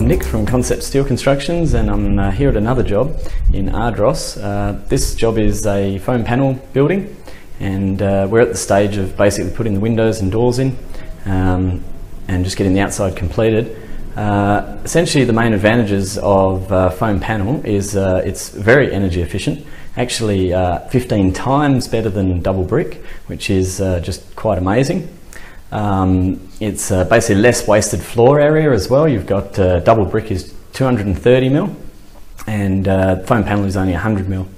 Nick from Concept Steel Constructions and I'm uh, here at another job in Ardross. Uh, this job is a foam panel building and uh, we're at the stage of basically putting the windows and doors in um, and just getting the outside completed. Uh, essentially the main advantages of uh, foam panel is uh, it's very energy efficient, actually 15 times better than double brick which is just quite amazing. Um, it's uh, basically less wasted floor area as well. You've got uh, double brick is 230 mil and uh, foam panel is only 100 mil.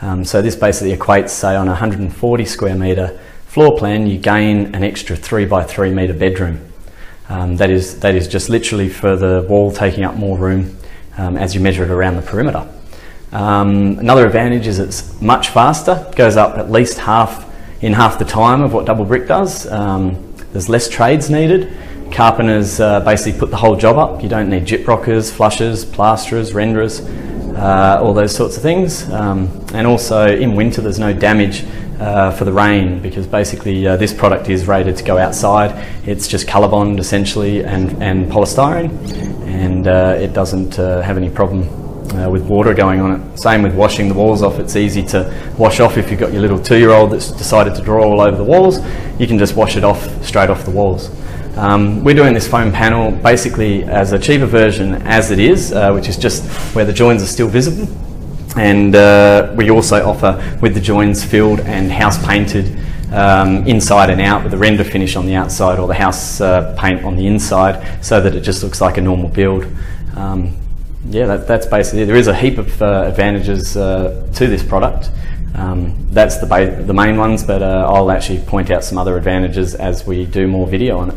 Um, so this basically equates, say, on a 140 square metre floor plan, you gain an extra 3 by 3 metre bedroom. Um, that, is, that is just literally for the wall taking up more room um, as you measure it around the perimeter. Um, another advantage is it's much faster, goes up at least half in half the time of what double brick does. Um, there's less trades needed. Carpenters uh, basically put the whole job up. You don't need gyprockers, flushers, plasterers, renderers, uh, all those sorts of things. Um, and also in winter, there's no damage uh, for the rain because basically uh, this product is rated to go outside. It's just Colorbond essentially and, and polystyrene, and uh, it doesn't uh, have any problem uh, with water going on it. Same with washing the walls off. It's easy to wash off if you've got your little two-year-old that's decided to draw all over the walls. You can just wash it off straight off the walls. Um, we're doing this foam panel basically as a cheaper version as it is, uh, which is just where the joins are still visible. And uh, we also offer with the joins filled and house painted um, inside and out with a render finish on the outside or the house uh, paint on the inside so that it just looks like a normal build. Um, yeah, that, that's basically it. There is a heap of uh, advantages uh, to this product. Um, that's the, the main ones, but uh, I'll actually point out some other advantages as we do more video on it.